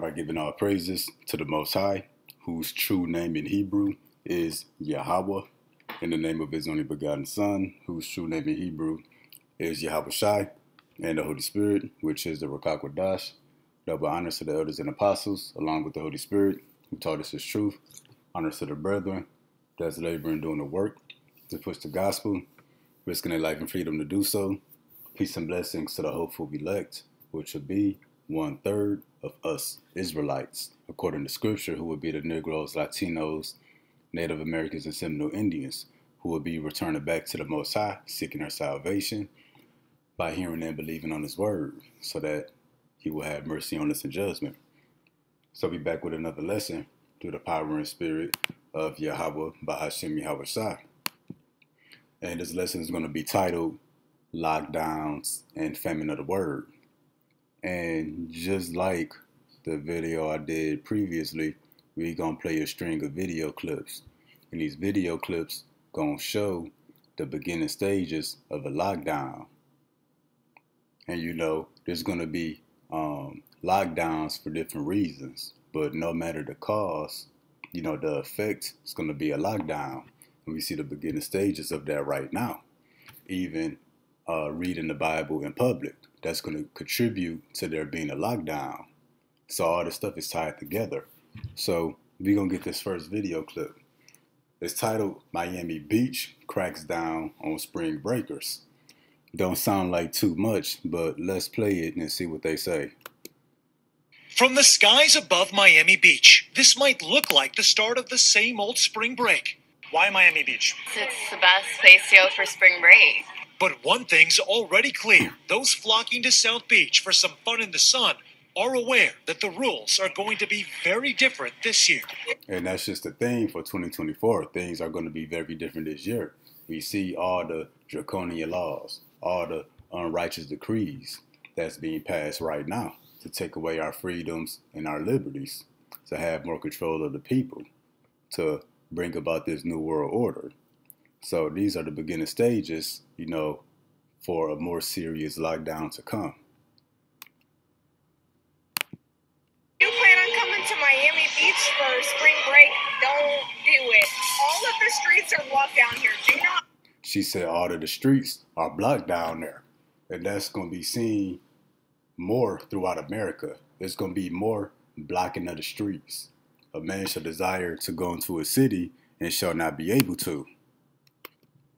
by giving all praises to the Most High, whose true name in Hebrew is Yahweh, in the name of his only begotten Son, whose true name in Hebrew is Yahweh Shai, and the Holy Spirit, which is the Rakakwadash. Double honors to the elders and apostles, along with the Holy Spirit, who taught us his truth. Honors to the brethren that's laboring doing the work to push the gospel, risking their life and freedom to do so. Peace and blessings to the hopeful elect, which will be one third of us Israelites, according to scripture, who would be the Negroes, Latinos, Native Americans, and Seminole Indians, who would be returning back to the Most High, seeking their salvation by hearing and believing on His word, so that He will have mercy on us in judgment. So, be back with another lesson through the power and spirit of Yahweh Bahashim Yahweh Shai. And this lesson is going to be titled Lockdowns and Famine of the Word. And just like the video I did previously, we gonna play a string of video clips. And these video clips gonna show the beginning stages of a lockdown. And you know, there's gonna be um, lockdowns for different reasons, but no matter the cause, you know, the effect is gonna be a lockdown. And we see the beginning stages of that right now. Even uh, reading the Bible in public, that's to contribute to there being a lockdown. So all this stuff is tied together. So we're going to get this first video clip. It's titled Miami Beach Cracks Down on Spring Breakers. Don't sound like too much, but let's play it and see what they say. From the skies above Miami Beach, this might look like the start of the same old spring break. Why Miami Beach? It's the best place to go for spring break. But one thing's already clear those flocking to South Beach for some fun in the sun are aware that the rules are going to be very different this year. And that's just the thing for 2024. Things are going to be very different this year. We see all the draconian laws, all the unrighteous decrees that's being passed right now to take away our freedoms and our liberties, to have more control of the people, to bring about this new world order. So these are the beginning stages, you know, for a more serious lockdown to come. You plan on coming to Miami Beach for spring break? Don't do it. All of the streets are blocked down here. Do not. She said all of the streets are blocked down there. And that's going to be seen more throughout America. There's going to be more blocking of the streets. A man shall desire to go into a city and shall not be able to.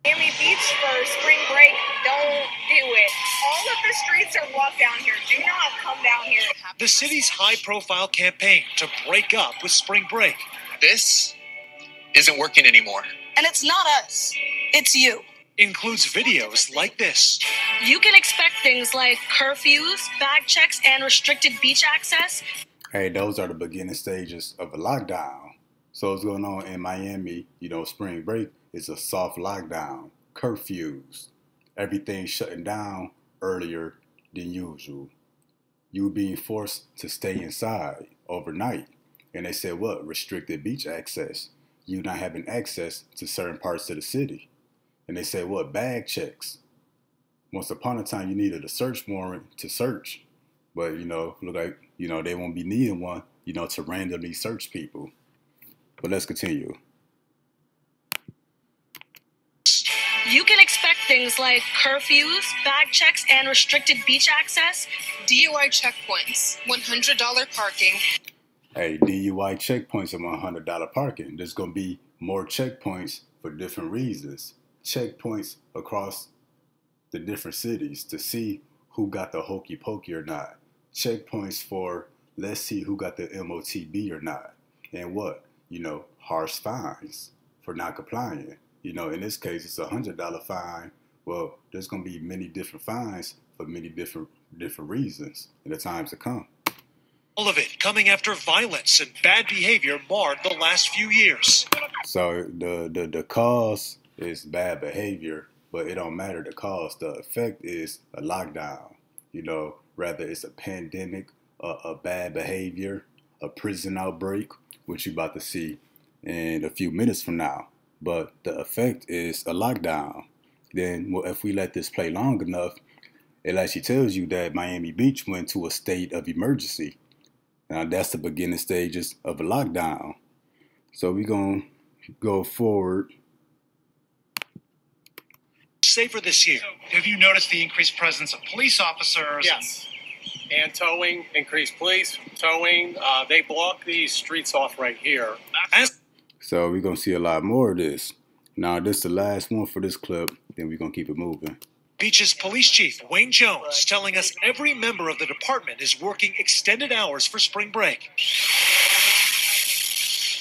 Miami Beach for spring break? Don't do it. All of the streets are blocked down here. Do not come down here. The city's high profile campaign to break up with spring break This isn't working anymore. And it's not us, it's you. includes videos like this. You can expect things like curfews, bag checks, and restricted beach access. Hey, those are the beginning stages of a lockdown. So what's going on in Miami, you know, spring break is a soft lockdown, curfews, everything shutting down earlier than usual. You being forced to stay inside overnight. And they said what? Restricted beach access. You not having access to certain parts of the city. And they said what? Bag checks. Once upon a time you needed a search warrant to search. But you know, look like, you know, they won't be needing one, you know, to randomly search people. But let's continue. You can expect things like curfews, bag checks, and restricted beach access. DUI checkpoints, $100 parking, Hey, DUI checkpoints and $100 parking. There's going to be more checkpoints for different reasons. Checkpoints across the different cities to see who got the hokey pokey or not. Checkpoints for let's see who got the MOTB or not. And what? You know, harsh fines for not complying. You know, in this case, it's a hundred dollar fine. Well, there's going to be many different fines for many different different reasons in the times to come. All of it coming after violence and bad behavior marred the last few years. So the, the the cause is bad behavior, but it don't matter the cause. The effect is a lockdown. You know, rather it's a pandemic, a, a bad behavior, a prison outbreak, which you're about to see in a few minutes from now. But the effect is a lockdown. Then, well, if we let this play long enough, it actually tells you that Miami Beach went to a state of emergency. Now that's the beginning stages of a lockdown. So we're gonna go forward. Safer this year. Have you noticed the increased presence of police officers? Yes. And towing, increased police, towing. Uh, they block these streets off right here. As So we're gonna see a lot more of this. Now this is the last one for this clip. Then we're gonna keep it moving. Beach's police chief, Wayne Jones, telling us every member of the department is working extended hours for spring break.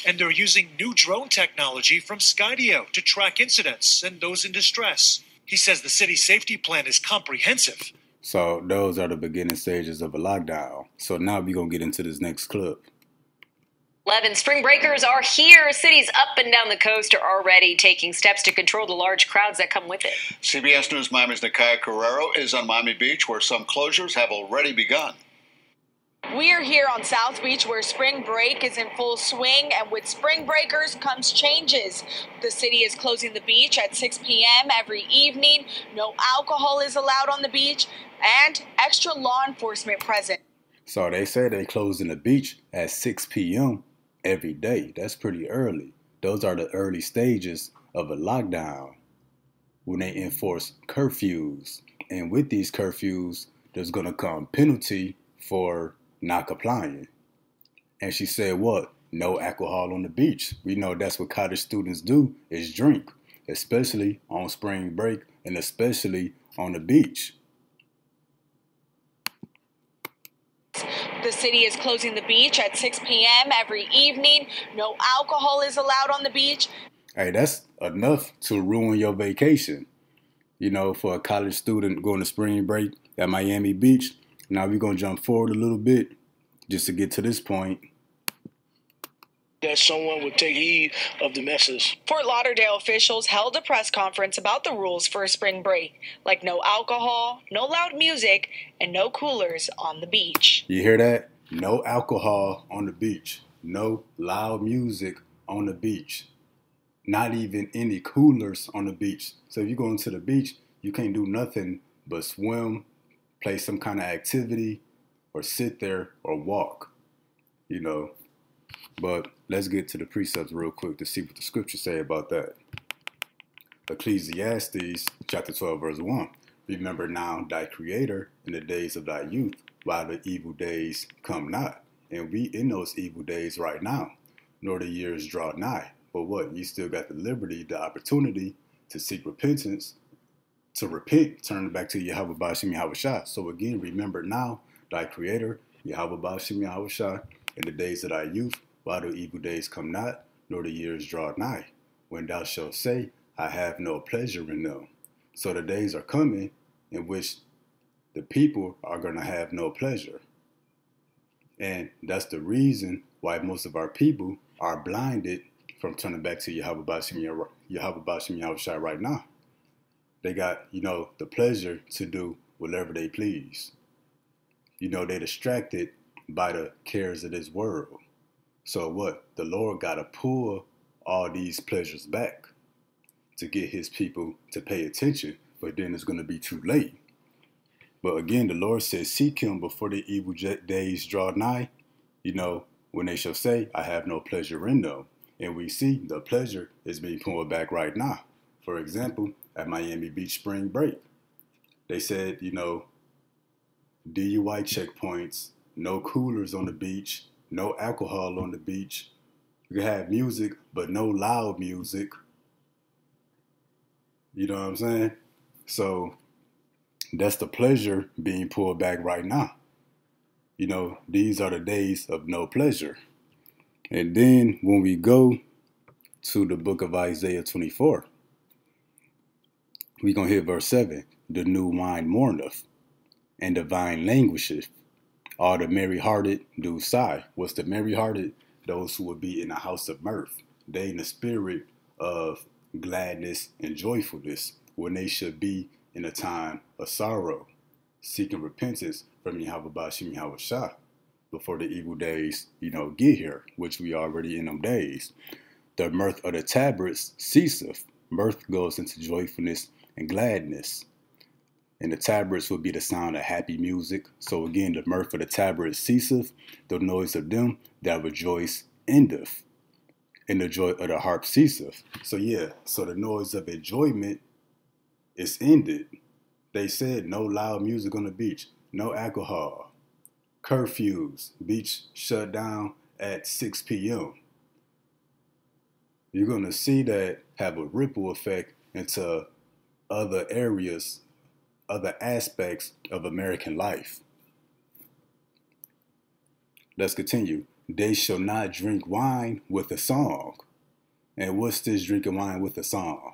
And they're using new drone technology from Skydio to track incidents and those in distress. He says the city's safety plan is comprehensive. So those are the beginning stages of a lockdown. So now we're gonna get into this next clip. 11 spring breakers are here. Cities up and down the coast are already taking steps to control the large crowds that come with it. CBS News Miami's Nakaya Carrero is on Miami Beach, where some closures have already begun. We are here on South Beach where spring break is in full swing, and with spring breakers comes changes. The city is closing the beach at 6 p.m. every evening. No alcohol is allowed on the beach, and extra law enforcement present. So they say they're closing the beach at 6 p.m. every day. That's pretty early. Those are the early stages of a lockdown when they enforce curfews. And with these curfews, there's going to come penalty for not complying. And she said, what? No alcohol on the beach. We know that's what college students do is drink, especially on spring break and especially on the beach. The city is closing the beach at 6 p.m. every evening. No alcohol is allowed on the beach. Hey, that's enough to ruin your vacation. You know, for a college student going to spring break at Miami Beach. Now we're gonna jump forward a little bit just to get to this point. That someone would take heed of the message. Fort Lauderdale officials held a press conference about the rules for a spring break, like no alcohol, no loud music, and no coolers on the beach. You hear that? No alcohol on the beach. No loud music on the beach. Not even any coolers on the beach. So if you go into the beach, you can't do nothing but swim, play some kind of activity, or sit there or walk. You know. But let's get to the precepts real quick to see what the scriptures say about that. Ecclesiastes chapter 12, verse 1. Remember now thy creator in the days of thy youth, while the evil days come not. And we in those evil days right now, nor the years draw nigh. But what? You still got the liberty, the opportunity to seek repentance, to repent, turn back to Yahweh Bashim Yahweh Shah. So again, remember now thy creator, Yahweh Bashim Yahweh Shah, in the days of thy youth, while the evil days come not, nor the years draw nigh, when thou shalt say, I have no pleasure in them. So the days are coming in which the people are going to have no pleasure. And that's the reason why most of our people are blinded from turning back to Yahweh Bashim Yahweh right now. They got, you know, the pleasure to do whatever they please. You know, they're distracted by the cares of this world. So what? The Lord got to pull all these pleasures back to get his people to pay attention, but then it's going to be too late. But again, the Lord says, Seek him before the evil days draw nigh. You know, when they shall say, I have no pleasure in them. And we see the pleasure is being pulled back right now. For example, at Miami Beach spring break, they said, you know, DUI checkpoints, no coolers on the beach, no alcohol on the beach. You can have music, but no loud music. You know what I'm saying? So that's the pleasure being pulled back right now. You know, these are the days of no pleasure. And then when we go to the book of Isaiah 24, we're going to hit verse 7. The new wine mourneth, and the vine languisheth. All the merry hearted do sigh. What's the merry hearted? Those who will be in the house of mirth. They in the spirit of gladness and joyfulness when they should be in a time of sorrow, seeking repentance from Yahweh Bashim Yahweh Shah before the evil days, you know, get here, which we are already in them days. The mirth of the tabrets ceaseth. Mirth goes into joyfulness and gladness. And the tabrets will be the sound of happy music. So again, the mirth of the tabret ceaseth, the noise of them that rejoice endeth, and the joy of the harp ceaseth. So yeah, so the noise of enjoyment is ended. They said no loud music on the beach, no alcohol, curfews, beach shut down at 6 p.m. You're going to see that have a ripple effect into other areas, other aspects of American life. Let's continue. They shall not drink wine with a song. And what's this drinking wine with a song?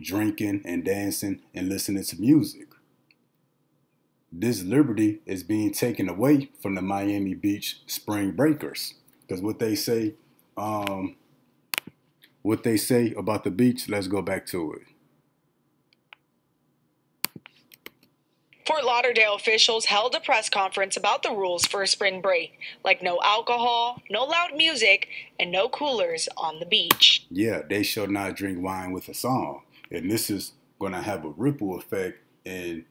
Drinking and dancing and listening to music. This liberty is being taken away from the Miami Beach spring breakers. Because what they say, um, what they say about the beach, let's go back to it. Fort Lauderdale officials held a press conference about the rules for a spring break, like no alcohol, no loud music, and no coolers on the beach. Yeah, they shall not drink wine with a song. And this is going to have a ripple effect in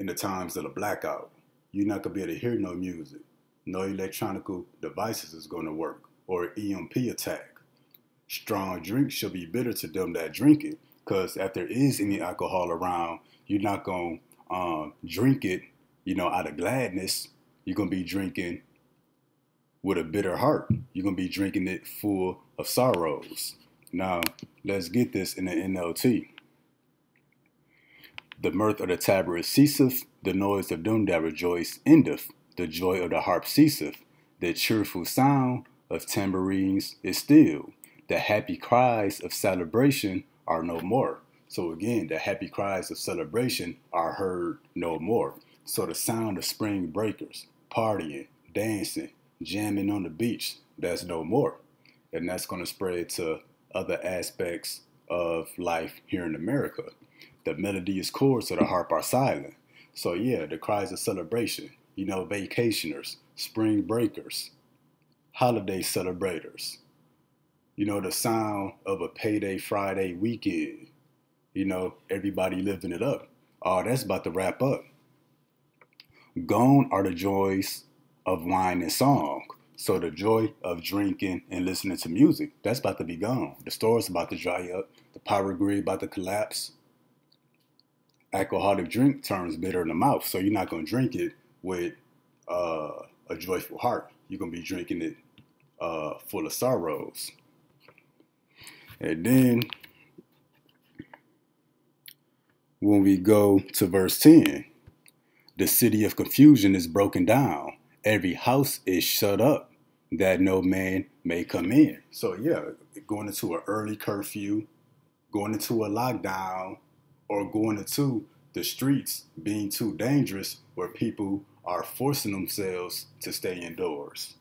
in the times of the blackout. You're not going to be able to hear no music. No electronic devices is going to work or EMP attack. Strong drink shall be bitter to them that drink it because if there is any alcohol around, you're not going to um, drink it, you know, out of gladness. You're going to be drinking with a bitter heart. You're going to be drinking it full of sorrows. Now, let's get this in the NLT. The mirth of the tabret ceaseth, the noise of them that rejoice endeth, the joy of the harp ceaseth, the cheerful sound of tambourines is still, the happy cries of celebration are no more. So again, the happy cries of celebration are heard no more. So the sound of spring breakers, partying, dancing, jamming on the beach, that's no more. And that's going to spread to other aspects of life here in America. The melodious chords of the harp are silent. So yeah, the cries of celebration, you know, vacationers, spring breakers, holiday celebrators, you know, the sound of a payday Friday weekend, you know, everybody living it up. Oh, that's about to wrap up. Gone are the joys of wine and song. So the joy of drinking and listening to music, that's about to be gone. The store's about to dry up. The power grid about to collapse. Alcoholic drink turns bitter in the mouth. So you're not going to drink it with uh, a joyful heart. You're going to be drinking it uh, full of sorrows. And then when we go to verse 10, the city of confusion is broken down. Every house is shut up that no man may come in. So, yeah, going into an early curfew, going into a lockdown, or going into the streets being too dangerous where people are forcing themselves to stay indoors.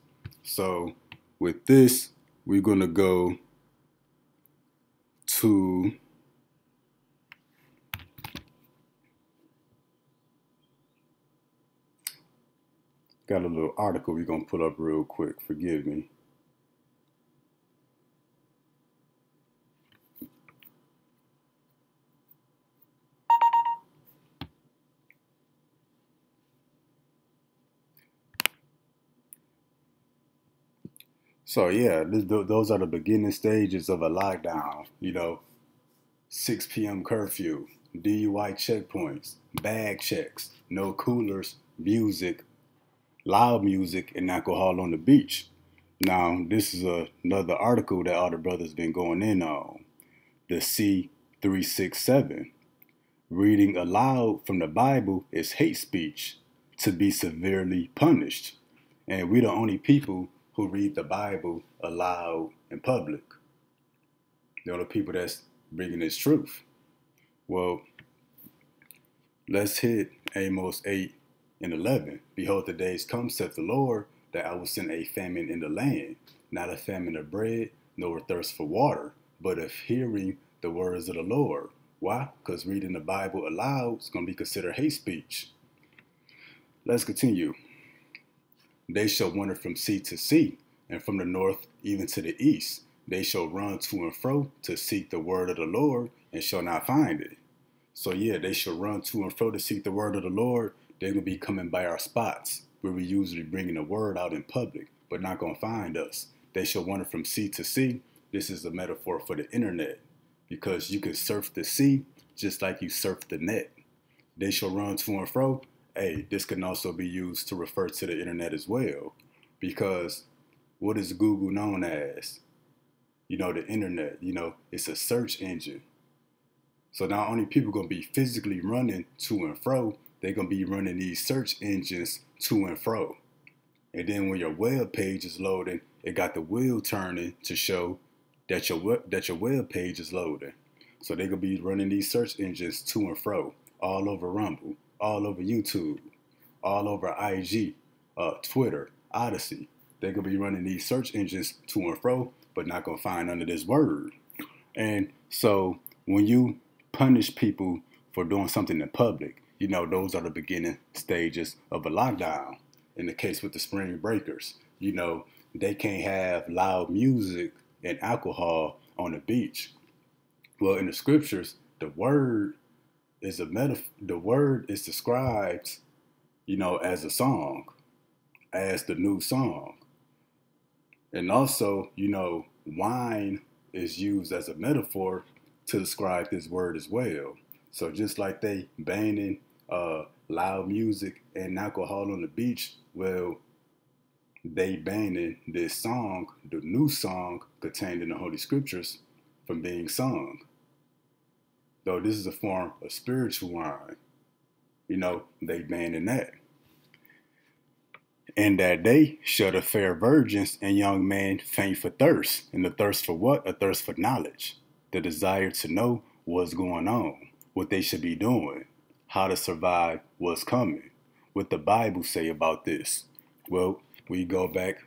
So, with this, we're going to go to got a little article we're going to put up real quick. Forgive me. So yeah, this, those are the beginning stages of a lockdown. You know, 6 p.m. curfew, DUI checkpoints, bag checks, no coolers, music, loud music, and alcohol on the beach. Now, this is a, another article that the brothers been going in on. The C367. Reading aloud from the Bible is hate speech to be severely punished. And we're the only people who read the Bible aloud in public. They're the people that's bringing this truth. Well, let's hit Amos 8 and 11. Behold, the days come, saith the Lord, that I will send a famine in the land, not a famine of bread, nor a thirst for water, but of hearing the words of the Lord. Why? Because reading the Bible aloud is going to be considered hate speech. Let's continue. They shall wander from sea to sea, and from the north even to the east. They shall run to and fro to seek the word of the Lord, and shall not find it. So yeah, they shall run to and fro to seek the word of the Lord. They're gonna be coming by our spots where we usually bringing the word out in public, but not gonna find us. They shall wander from sea to sea. This is a metaphor for the internet because you can surf the sea just like you surf the net. They shall run to and fro. Hey, this can also be used to refer to the internet as well because what is Google known as? You know, the internet, you know, it's a search engine. So not only people gonna be physically running to and fro, they're gonna be running these search engines to and fro. And then when your web page is loading, it got the wheel turning to show that your web, that your web page is loading. So they're gonna be running these search engines to and fro, all over Rumble, all over YouTube, all over IG, uh, Twitter, Odysee. They're gonna be running these search engines to and fro, but not gonna find under this word. And so when you punish people for doing something in public, you know those are the beginning stages of a lockdown. In the case with the spring breakers, you know they can't have loud music and alcohol on the beach. Well, in the scriptures, the word is a metaphor. The word is described, you know, as a song, as the new song. And also, you know, wine is used as a metaphor to describe this word as well. So just like they banning uh, loud music and alcohol on the beach, well, they banning this song, the new song contained in the Holy Scriptures, from being sung. Though this is a form of spiritual wine, you know, they banning that. And that day shall the fair virgins and young men faint for thirst. And the thirst for what? A thirst for knowledge. The desire to know what's going on, what they should be doing, how to survive what's coming. What the Bible say about this? Well, we go back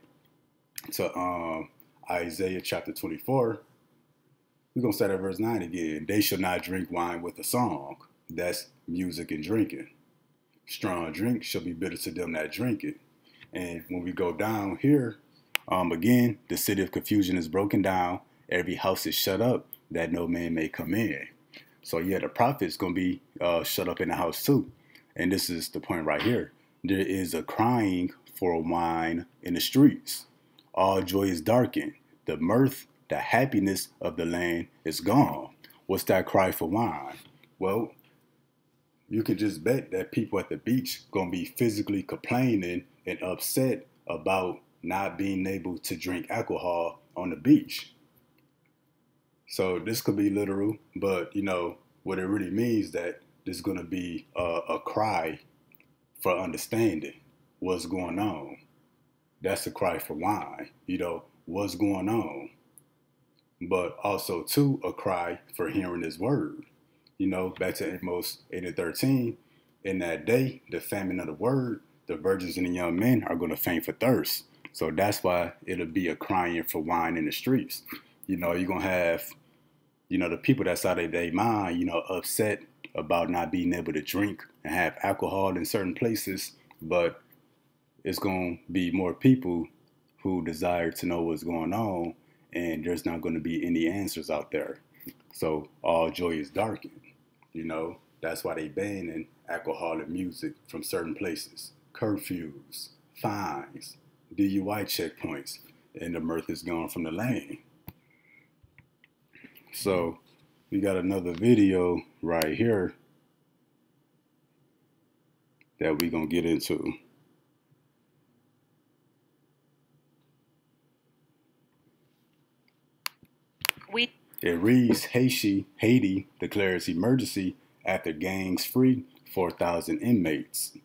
to um, Isaiah chapter 24. We're going to start at verse 9 again. They shall not drink wine with a song. That's music and drinking. Strong drink shall be bitter to them that drink it. And when we go down here, um, again, the city of confusion is broken down. Every house is shut up that no man may come in. So yeah, the prophet's gonna be uh, shut up in the house too. And this is the point right here. There is a crying for wine in the streets. All joy is darkened. The mirth, the happiness of the land is gone. What's that cry for wine? Well, you can just bet that people at the beach gonna be physically complaining and upset about not being able to drink alcohol on the beach. So this could be literal, but you know what it really means that there's gonna be a, a cry for understanding what's going on. That's a cry for wine, you know, what's going on. But also too a cry for hearing his word. You know, back to Amos 8 and 13, in that day, the famine of the word, the virgins and the young men are going to faint for thirst. So that's why it'll be a crying for wine in the streets. You know, you're going to have, you know, the people that's out of their mind, you know, upset about not being able to drink and have alcohol in certain places. But it's going to be more people who desire to know what's going on, and there's not going to be any answers out there. So all joy is darkened. You know, that's why they banning alcohol and music from certain places. Curfews, fines, DUI checkpoints, and the mirth is gone from the lane. So we got another video right here that we're going to get into. We it reads Haiti, Haiti declares emergency after gangs free 4,000 inmates.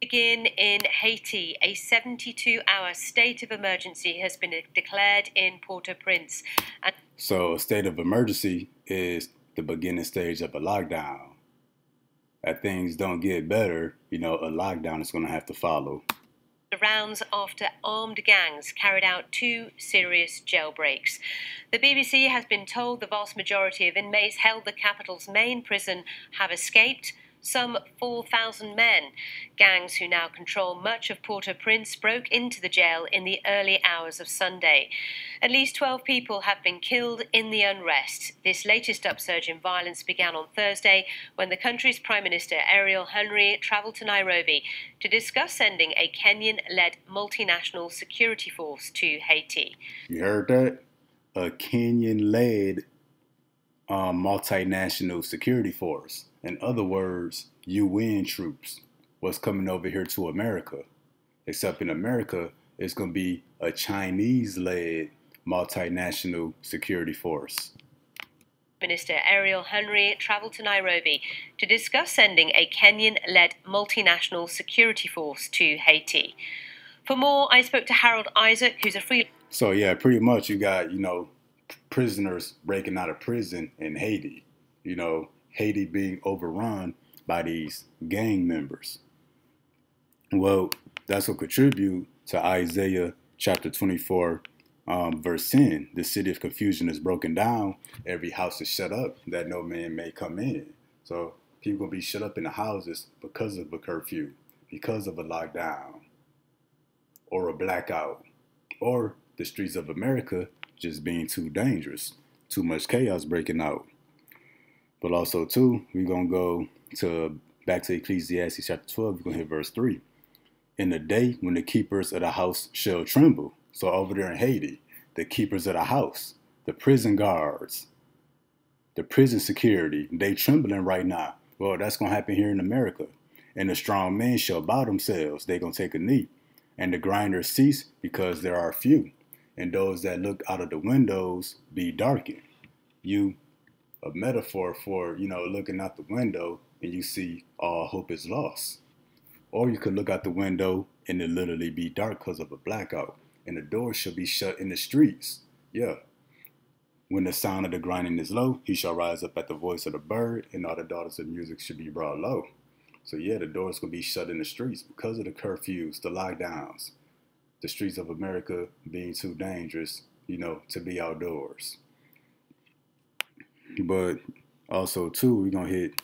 Begin in Haiti. A 72 hour state of emergency has been declared in Port au Prince. And so, a state of emergency is the beginning stage of a lockdown. If things don't get better, you know, a lockdown is going to have to follow The rounds after armed gangs carried out two serious jailbreaks. The BBC has been told the vast majority of inmates held the capital's main prison have escaped. Some 4,000 men. Gangs who now control much of Port au Prince broke into the jail in the early hours of Sunday. At least 12 people have been killed in the unrest. This latest upsurge in violence began on Thursday when the country's Prime Minister Ariel Henry travelled to Nairobi to discuss sending a Kenyan led multinational security force to Haiti. You heard that? A Kenyan led um, multinational security force. In other words, UN troops was coming over here to America. Except in America, it's going to be a Chinese led multinational security force. Minister Ariel Henry travelled to Nairobi to discuss sending a Kenyan led multinational security force to Haiti. For more, I spoke to Harold Isaac, who's a free. So, yeah, pretty much you got, you know, prisoners breaking out of prison in Haiti. You know, Haiti being overrun by these gang members. Well, that's what contribute to Isaiah chapter 24, um, verse 10. The city of confusion is broken down. Every house is shut up that no man may come in. So people gonna be shut up in the houses because of a curfew, because of a lockdown, or a blackout, or the streets of America just being too dangerous, too much chaos breaking out. But also too, we're gonna go to back to Ecclesiastes chapter 12, we're gonna hit verse 3. In the day when the keepers of the house shall tremble. So over there in Haiti, the keepers of the house, the prison guards, the prison security, they trembling right now. Well, that's gonna happen here in America. And the strong men shall bow themselves, they gonna take a knee. And the grinders cease because there are few and those that look out of the windows be darkened. You, a metaphor for, you know, looking out the window and you see all hope is lost. Or you could look out the window and it literally be dark because of a blackout. And the doors shall be shut in the streets. Yeah. When the sound of the grinding is low, he shall rise up at the voice of the bird, and all the daughters of music should be brought low. So yeah, the doors gonna be shut in the streets because of the curfews, the lockdowns, the streets of America being too dangerous, you know, to be outdoors. But also too, we're gonna hit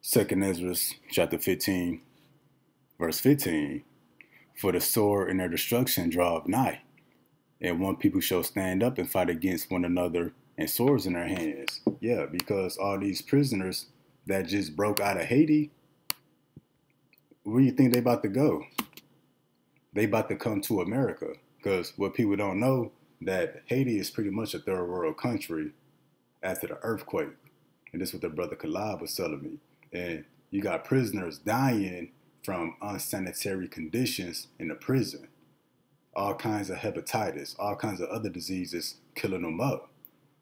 Second Esdras chapter 15, verse 15. For the sword and their destruction draw nigh, and one people shall stand up and fight against one another and swords in their hands. Yeah, because all these prisoners that just broke out of Haiti, where do you think they about to go? they about to come to America. Because what people don't know, that Haiti is pretty much a third world country after the earthquake. And this is what their brother Kalab was telling me. And you got prisoners dying from unsanitary conditions in the prison. All kinds of hepatitis, all kinds of other diseases killing them up.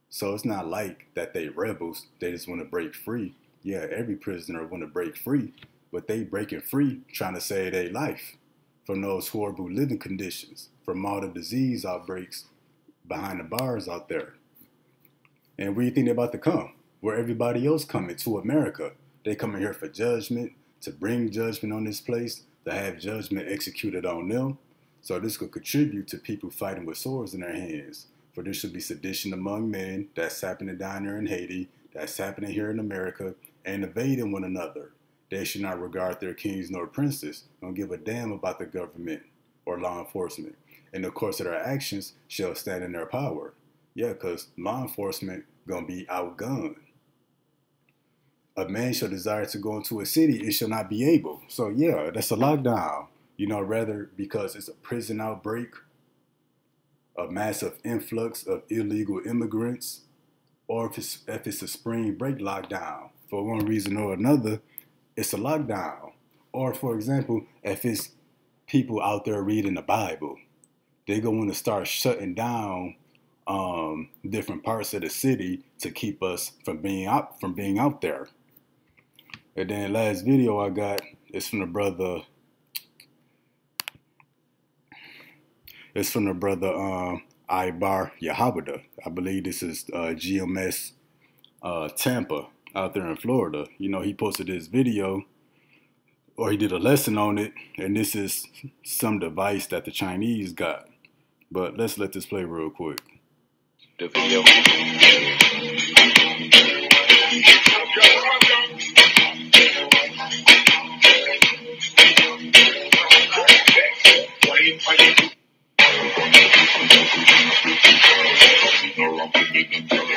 So it's not like that they rebels, they just want to break free. Yeah, every prisoner want to break free, but they breaking free trying to save their life from those horrible living conditions, from all the disease outbreaks behind the bars out there. And where you think they're about to come? Where everybody else coming to America. They coming here for judgment, to bring judgment on this place, to have judgment executed on them. So this could contribute to people fighting with swords in their hands. For there should be sedition among men. That's happening down there in Haiti. That's happening here in America. And invading one another. They should not regard their kings nor princes, don't give a damn about the government or law enforcement. In the course of their actions shall stand in their power. Yeah, because law enforcement gonna be outgunned. A man shall desire to go into a city and shall not be able. So yeah, that's a lockdown. You know, rather because it's a prison outbreak, a massive influx of illegal immigrants, or if it's if it's a spring break lockdown for one reason or another, it's a lockdown. Or, for example, if it's people out there reading the Bible, they're going to start shutting down um, different parts of the city to keep us from being out from being out there. And then last video I got is from the brother. It's from the brother um, Ibar Yahabada. I believe this is uh, GMS uh, Tampa out there in Florida. You know, he posted this video or he did a lesson on it, and this is some device that the Chinese got. But let's let this play real quick the video. I'm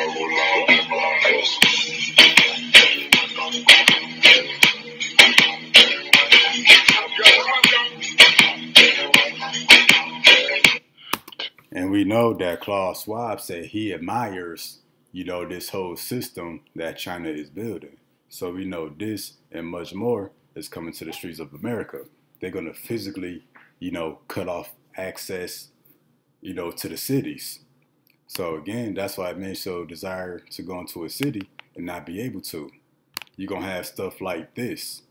know that Klaus Schwab said he admires, you know, this whole system that China is building. So we know this and much more is coming to the streets of America. They're going to physically, you know, cut off access, you know, to the cities. So again, that's why made so desire to go into a city and not be able to. You're going to have stuff like this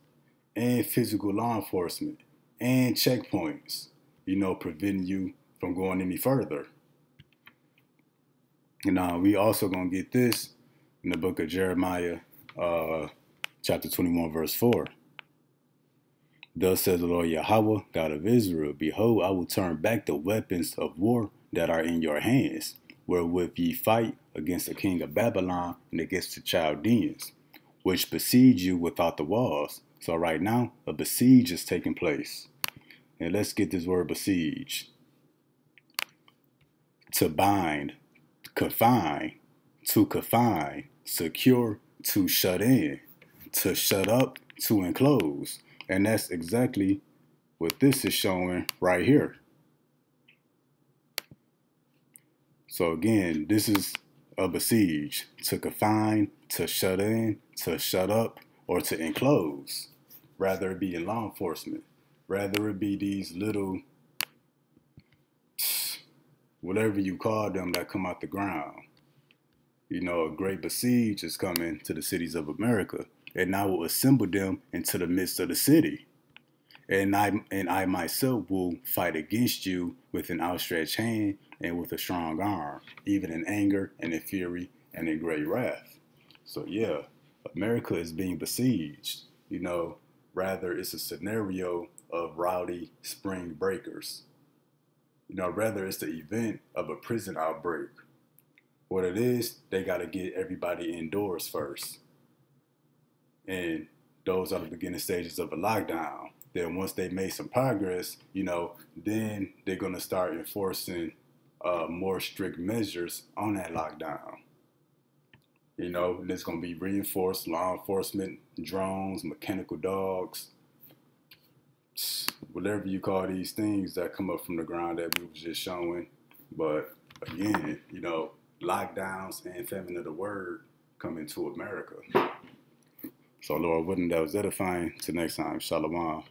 and physical law enforcement and checkpoints, you know, preventing you from going any further. And uh, we also gonna get this in the book of Jeremiah, uh, chapter 21, verse 4. Thus says the Lord Yahweh, God of Israel, Behold, I will turn back the weapons of war that are in your hands, wherewith ye fight against the king of Babylon and against the Chaldeans, which besiege you without the walls. So right now, a besiege is taking place. And let's get this word besiege to bind, confine, to confine, secure, to shut in, to shut up, to enclose. And that's exactly what this is showing right here. So again, this is a besiege, to confine, to shut in, to shut up, or to enclose. Rather it be in law enforcement. Rather it be these little whatever you call them that come out the ground. You know, a great besiege is coming to the cities of America, and I will assemble them into the midst of the city. And I and I myself will fight against you with an outstretched hand and with a strong arm, even in anger and in fury and in great wrath. So yeah, America is being besieged. You know, rather it's a scenario of rowdy spring breakers. You know, rather it's the event of a prison outbreak. What it is, they got to get everybody indoors first. And those are the beginning stages of a lockdown. Then once they made some progress, you know, then they're going to start enforcing uh, more strict measures on that lockdown. You know, there's going to be reinforced law enforcement, drones, mechanical dogs, whatever you call these things that come up from the ground that we was just showing. But again, you know, lockdowns and famine of the word come into America. So Lord, wouldn't that was edifying. Till next time, Shalom.